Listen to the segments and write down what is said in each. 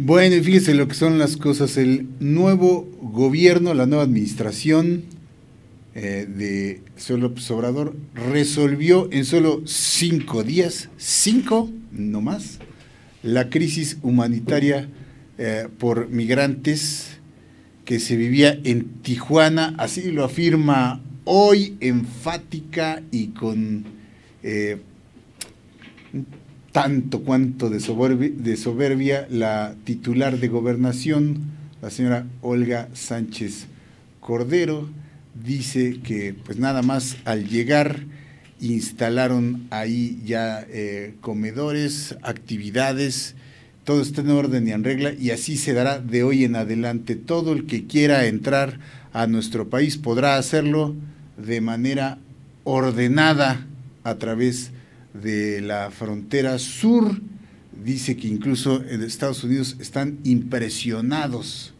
Bueno, y fíjese lo que son las cosas. El nuevo gobierno, la nueva administración eh, de López Obrador resolvió en solo cinco días, cinco no más, la crisis humanitaria eh, por migrantes que se vivía en Tijuana, así lo afirma hoy enfática y con eh, tanto cuanto de soberbia, la titular de gobernación, la señora Olga Sánchez Cordero, dice que pues nada más al llegar instalaron ahí ya eh, comedores, actividades, todo está en orden y en regla y así se dará de hoy en adelante. Todo el que quiera entrar a nuestro país podrá hacerlo de manera ordenada a través de la frontera sur. Dice que incluso en Estados Unidos están impresionados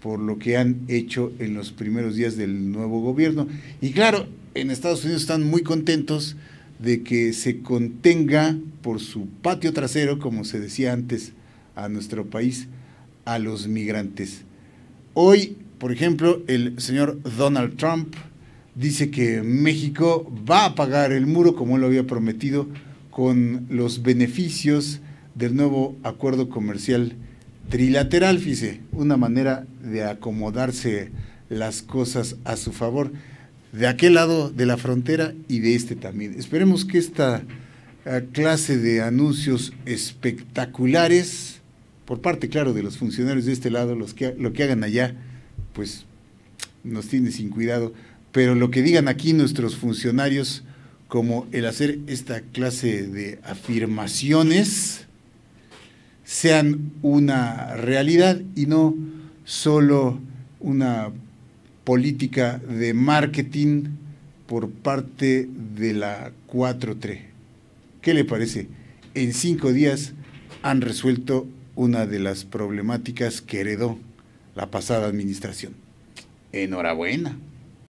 por lo que han hecho en los primeros días del nuevo gobierno. Y claro, en Estados Unidos están muy contentos de que se contenga por su patio trasero, como se decía antes, a nuestro país, a los migrantes. Hoy, por ejemplo, el señor Donald Trump dice que México va a pagar el muro, como él lo había prometido, con los beneficios del nuevo acuerdo comercial trilateral, fíjese, una manera de acomodarse las cosas a su favor de aquel lado de la frontera y de este también. Esperemos que esta eh, clase de anuncios espectaculares, por parte, claro, de los funcionarios de este lado, los que, lo que hagan allá, pues nos tiene sin cuidado, pero lo que digan aquí nuestros funcionarios, como el hacer esta clase de afirmaciones, sean una realidad y no solo una política de marketing por parte de la 4-3. ¿Qué le parece? En cinco días han resuelto una de las problemáticas que heredó la pasada administración. Enhorabuena.